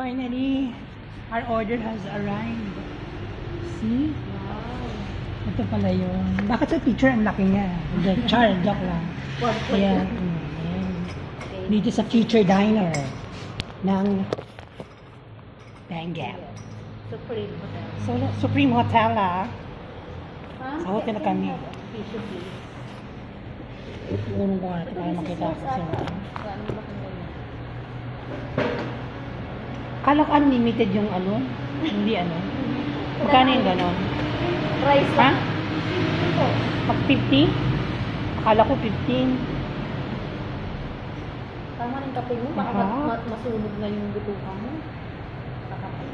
finally, our order has arrived. See? Wow. Ito pala yun. Bakit sa picture ang laki niya? Hindi, Char, joke lang. Ayan. ayan. Dito sa Future Diner ng Benguet. Supreme Hotel. So, Supreme Hotel ah. Ha? Sa hotel na kami. Tulong ko natin para makita ko kasi. Ano ba kung? Kala ko unlimited yung ano? Hindi ano? Magkano yung ganon? Rice Ha? lang. Ito. Pag 50? Akala ko 15. Tama ng kape mo. Baka Aha. ma- ma- masunog na yung butukan mo. Kakape.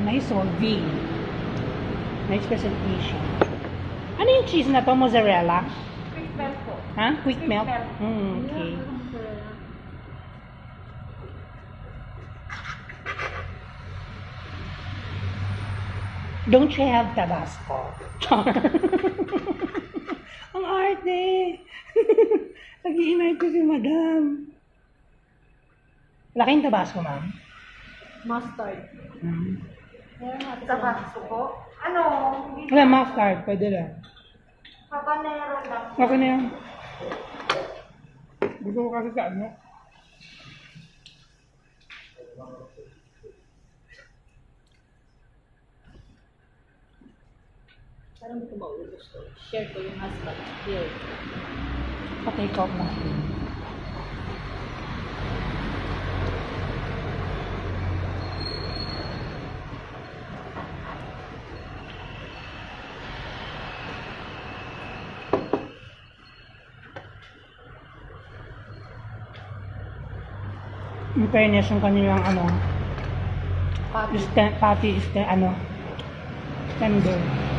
Nice serving. Nice presentation. Ano yung cheese na to? Mozzarella? Quick bell po. Ha? Quick Quick melt? melt. Mm, okay. Don't you have Tabasco? Ang arte! Nag-i-invite ko si madam. Laking Tabasco, ma'am. Mustard. Hmm. Tabasco po? Ano? Hindi Wala, mustard. Pwede lang. habanero lang. Okay na yan. Gusto ko kasi sa ano. Parang hindi ko maubos to. Share ko yung husband. Here. Pa-take out natin. In fairness, yung kanilang ano, pati iste, ano, tender.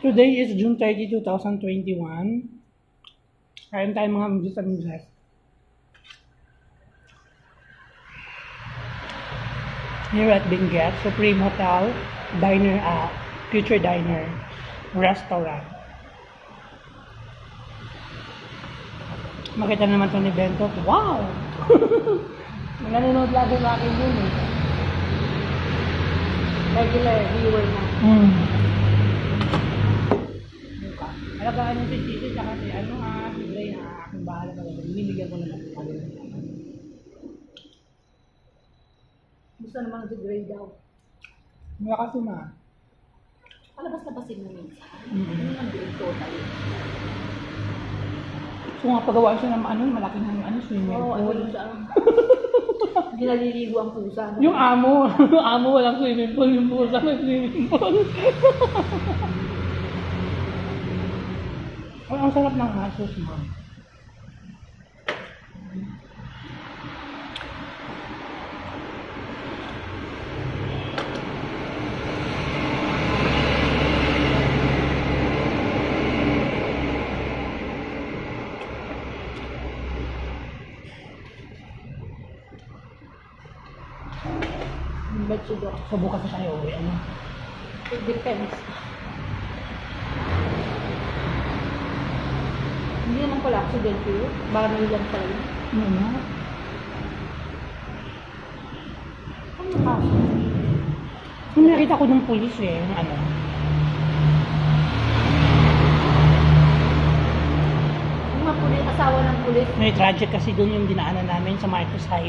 Today is June 30, 2021. Kain tayo mga mujis sa mujis. Here at Benguet, Supreme Hotel, Diner, uh, Future Diner, Restaurant. Makita naman ito ni Bento. Wow! Nanonood lagi akin yun eh. Regular viewer na. Mm. Alagaan yung si Chichi, tsaka si ano ah, si Gray ah, aking bahala ka lang. Binibigyan ko naman ng kanya. Gusto naman si Gray daw. Wala kasi ma. Palabas na ba si minsan? Mm. Ano ang doon total? So nga pagawa siya ng ano, malaking ng ano, swimming Oo, ano pool. siya. Hindi naliligo ang pusa. Yung amo, yung amo walang swimming pool, yung pusa may swimming pool. Ay, ang sarap ng hasos, ma'am. So bukas na tayo uwi, ano? It depends. Hindi naman pala accident yun. Baka nailan pala yun. Ano na? Ano nakasa? Yung nakita ko ng pulis eh, yung ano. Yung mga pulis, asawa ng pulis, May tragic kasi doon yung dinaanan namin sa Marcos Highway.